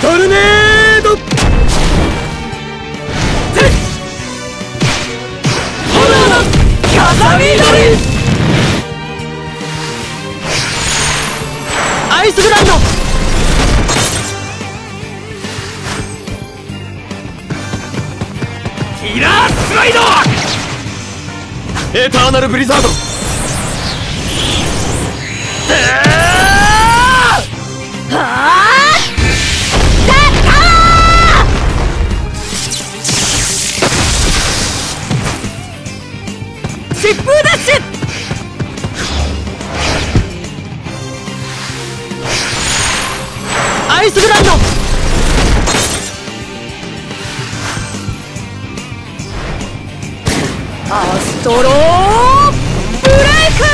トルネード。風見鳥。アイスグランド。キラースライド。エターナルブリザードアストローブレイク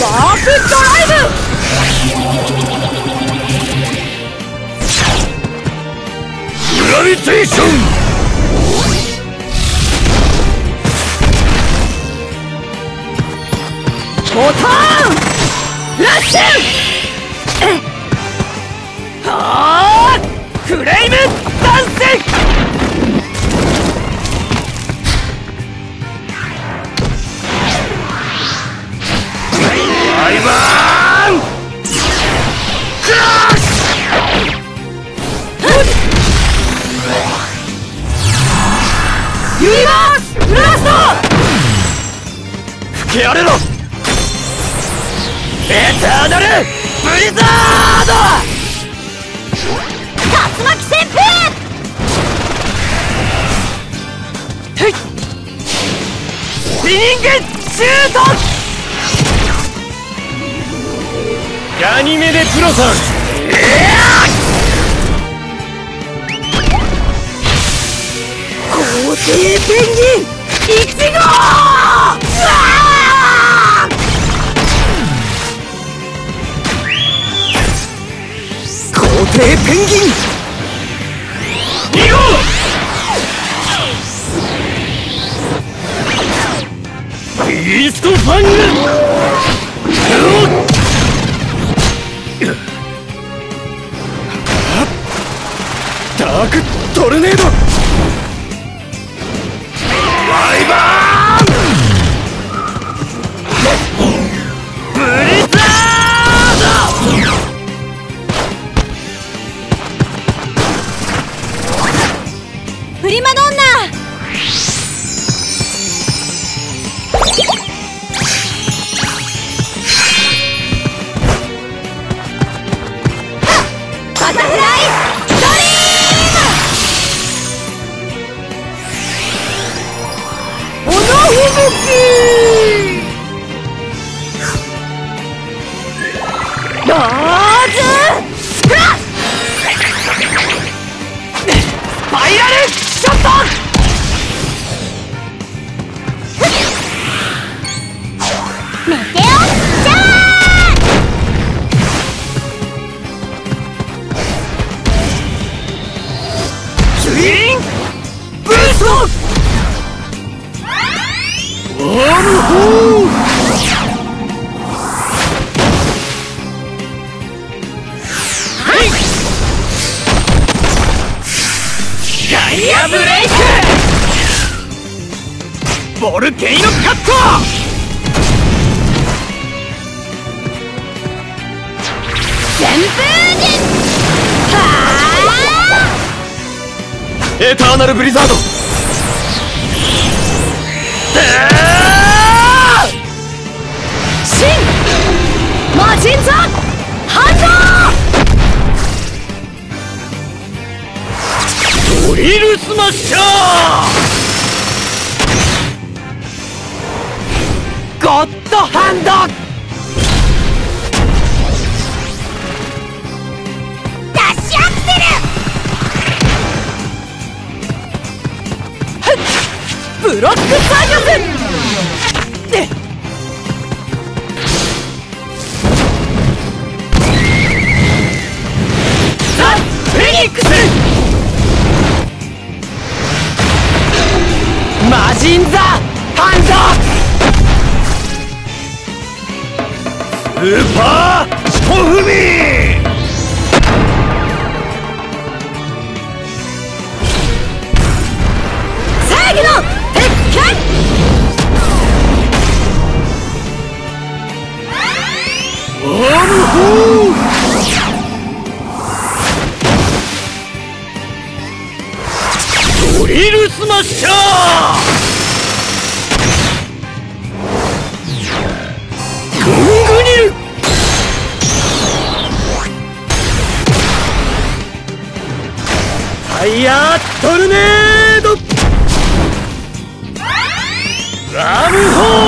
パーフェクトライブグラビテーションボタンラッシュユニバースブラスト吹け荒れろエターナルブリザード竜巻旋風へいスピニングシュートガニメデプロさん皇帝ペンギン1号うわ皇帝ペンギン2号ビーストファングダークトルネードのリアブレイクボルケイノカット旋風陣はエターナルブリザード。ンドリルスマッシャー！ゴッドハンド！ドダッシュアクセルブロックサイヤスザ・フェニックスハンドスーパーシコフミ正義の鉄拳アームホードリルスマッシャーファイヤートルネード。ラムホー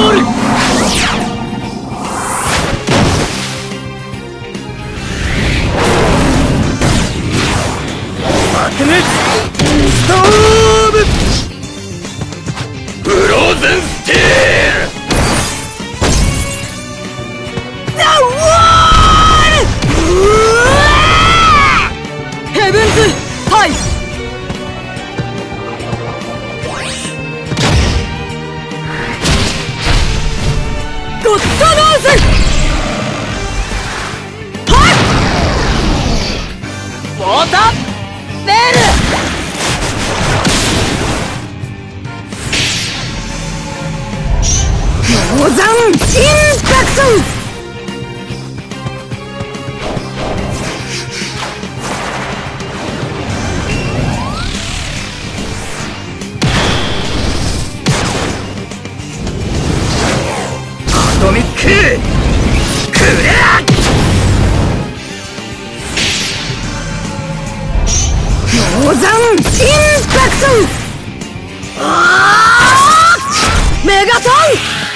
メガトン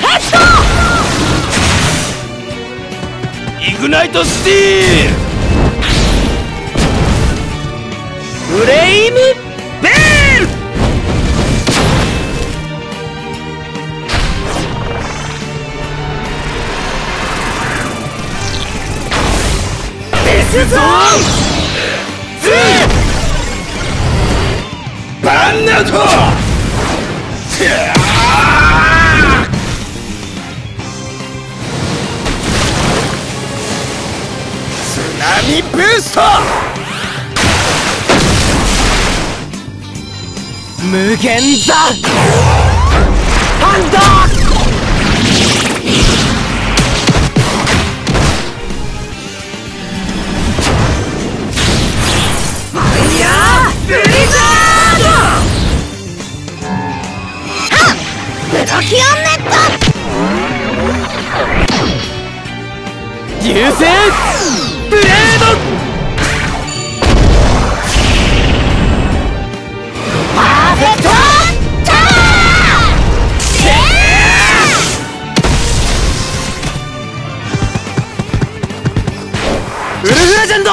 ヘッド！グナイトスティールフレイムベールデスゾーン2バンナウト津波ブースト！無限ザ・ハンリザード！ロキオンネット流星ブレードパーフェクトタウルフレジェンド！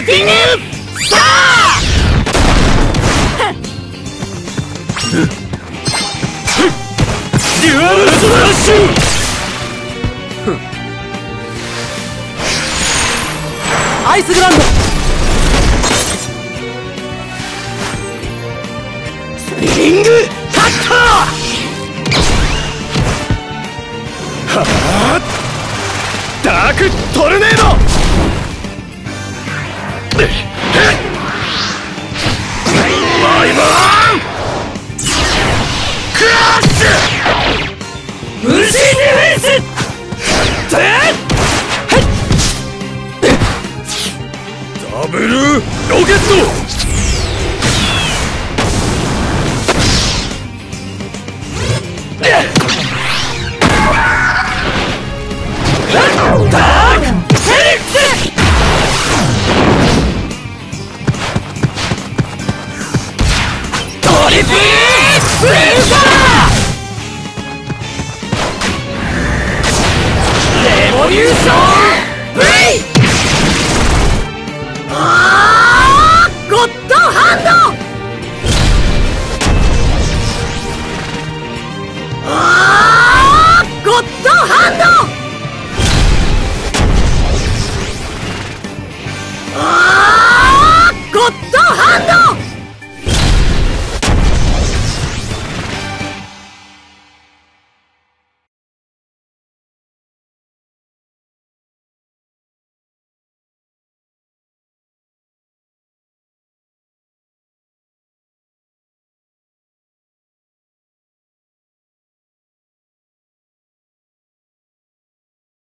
ーティング！デュアルスラッシュ！アイスグランド。スピリングカッはあダークトルネード！